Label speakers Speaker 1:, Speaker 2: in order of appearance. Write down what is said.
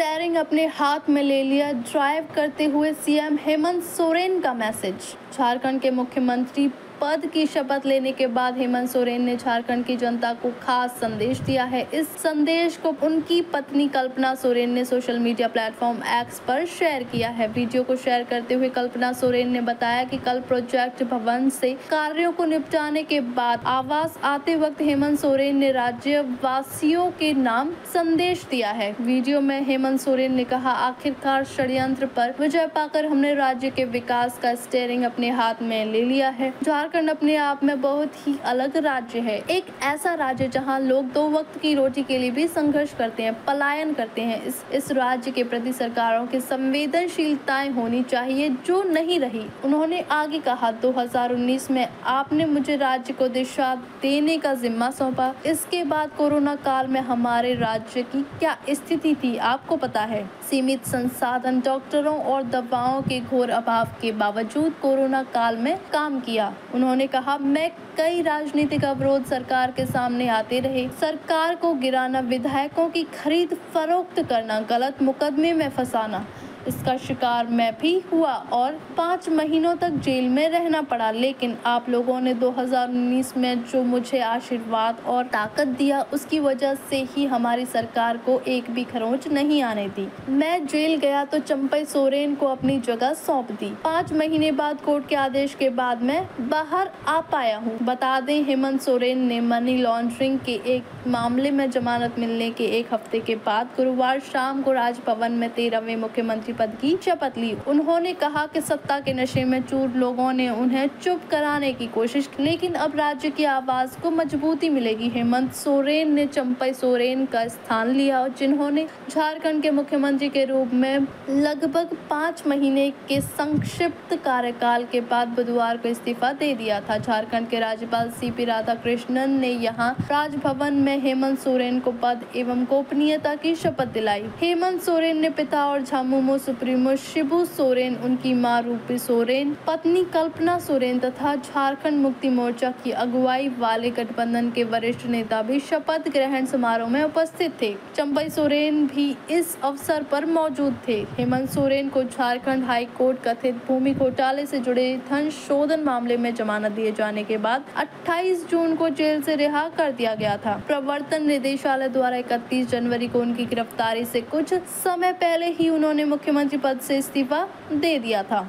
Speaker 1: Steering अपने हाथ में ले लिया। ड्राइव करते हुए सीएम हेमंत सोरेन का मैसेज झारखंड के मुख्यमंत्री पद की शपथ लेने के बाद हेमंत सोरेन ने झारखंड की जनता को खास संदेश दिया है। इस संदेश को उनकी पत्नी कल्पना सोरेन ने सोशल मीडिया प्लेटफॉर्म एक्स पर शेयर किया है। वीडियो को शेयर करते हुए कल्पना सोरेन ने बताया कि कल प्रोजेक्ट भवन से कार्यों को निपटाने के बाद आवास आते वक्त हेमंत सोरेन ने राज्य वासियों के नाम संदेश दिया है। वीडियो में हेमंत सोरेन ने कहा, आखिरकार षड्यंत्र पर विजय पाकर हमने राज्य के विकास का स्टेयरिंग अपने हाथ में ले लिया है। झारखंड अपने आप में बहुत ही अलग राज्य है। एक ऐसा राज्य जहाँ लोग दो वक्त की रोटी के लिए भी संघर्ष करते हैं, पलायन करते हैं। इस इस राज्य के प्रति सरकारों की संवेदनशीलताएँ होनी चाहिए, जो नहीं रही। उन्होंने आगे कहा 2019 में आपने मुझे राज्य को दिशा देने का जिम्मा सौंपा। इसके बाद कोरोना काल में हमारे राज्य की क्या स्थिति थी, आपको पता है। सीमित संसाधन, डॉक्टरों और दवाओं के घोर अभाव के बावजूद कोरोना काल में काम किया। उन्होंने कहा, मैं कई राजनीतिक अवरोध सरकार के सामने आते रहे। सरकार को गिराना, विधायकों की खरीद फरोख्त करना, गलत मुकदमे में फंसाना। इसका शिकार मैं भी हुआ और पाँच महीनों तक जेल में रहना पड़ा। लेकिन आप लोगों ने 2019 में जो मुझे आशीर्वाद और ताकत दिया, उसकी वजह से ही हमारी सरकार को एक भी खरोच नहीं आने दी। मैं जेल गया तो चंपई सोरेन को अपनी जगह सौंप दी। पाँच महीने बाद कोर्ट के आदेश के बाद मैं बाहर आ पाया हूँ। बता दें, हेमंत सोरेन ने मनी लॉन्ड्रिंग के एक मामले में जमानत मिलने के एक हफ़्ते के बाद गुरुवार शाम को राजभवन में तेरहवें मुख्यमंत्री मुख्यमंत्री पद की शपथ ली। उन्होंने कहा कि सत्ता के नशे में चूर लोगों ने उन्हें चुप कराने की कोशिश की, लेकिन अब राज्य की आवाज़ को मजबूती मिलेगी। हेमंत सोरेन ने चंपई सोरेन का स्थान लिया, जिन्होंने झारखंड के मुख्यमंत्री के रूप में लगभग पाँच महीने के संक्षिप्त कार्यकाल के बाद बुधवार को इस्तीफा दे दिया था। झारखंड के राज्यपाल सी पी राधाकृष्णन ने यहाँ राजभवन में हेमंत सोरेन को पद एवं गोपनीयता की शपथ दिलाई। हेमंत सोरेन ने पिता और झामुमो सुप्रीमो शिबू सोरेन, उनकी माँ रूपी सोरेन, पत्नी कल्पना सोरेन तथा झारखंड मुक्ति मोर्चा की अगुवाई वाले गठबंधन के वरिष्ठ नेता भी शपथ ग्रहण समारोह में उपस्थित थे। चंपई सोरेन भी इस अवसर पर मौजूद थे। हेमंत सोरेन को झारखंड हाई कोर्ट कथित भूमि घोटाले से जुड़े धन शोधन मामले में जमानत दिए जाने के बाद 28 जून को जेल से रिहा कर दिया गया था। प्रवर्तन निदेशालय द्वारा 31 जनवरी को उनकी गिरफ्तारी से कुछ समय पहले ही उन्होंने मुख्य मुख्यमंत्री पद से इस्तीफा दे दिया था।